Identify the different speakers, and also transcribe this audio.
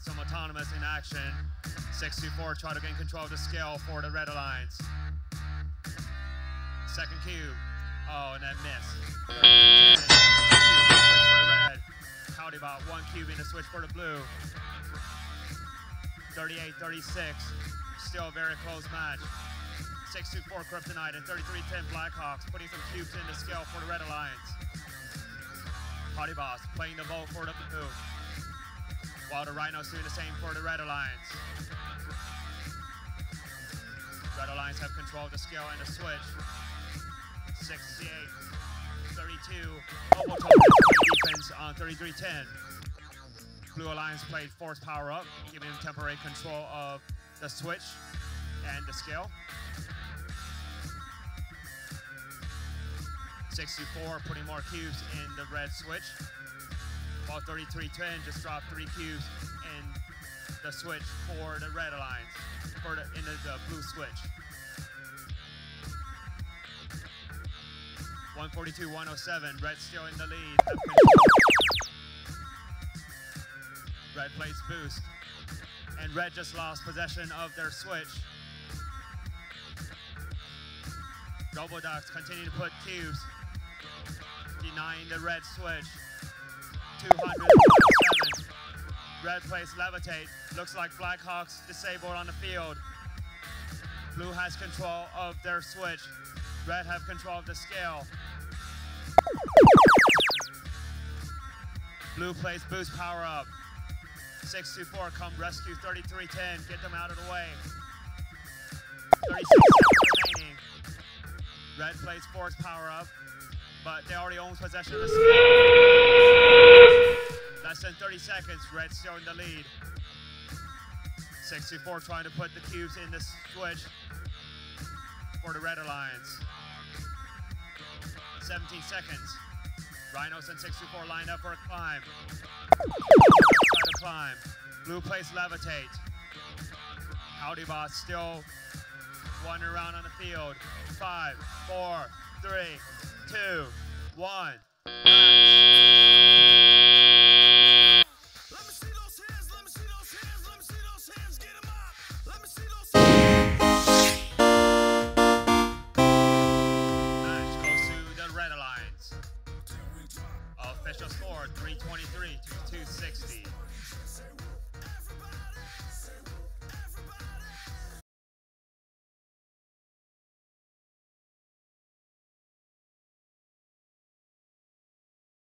Speaker 1: some autonomous in action. 64, try to gain control of the scale for the red alliance. Second cube. Oh, and that missed. Howdy about one cube in the switch for the blue. 38, 36. Still a very close match. 624 CRyptonite and 3310 Blackhawks putting some cubes in the scale for the Red Alliance. Howdy Bots playing the ball for the blue. While the Rhinos doing the same for the Red Alliance. Red Alliance have control of the scale and the switch. 68, 32. Mobile defense on 33-10. Blue Alliance played force power up, giving them temporary control of the switch and the scale. 64 putting more cubes in the red switch. While 33-10 just dropped three cubes in the switch for the red alliance, for the, the blue switch. 142-107, red still in the lead. Red plays boost. And red just lost possession of their switch. Double Ducks continue to put cubes, denying the red switch. 207. Red plays levitate. Looks like Blackhawks disabled on the field. Blue has control of their switch. Red have control of the scale. Blue plays boost power up. 624 come rescue 3310. Get them out of the way. 36 remaining. Red plays force power up, but they already own possession of the scale. Less than 30 seconds. Red still in the lead. 64 trying to put the cubes in the switch for the Red Alliance. 17 seconds. Rhinos and 64 line up for a climb. Try to climb. Blue plays levitate. Howdy Bots still wandering around on the field. Five, four, three, two, one. 323 to 260.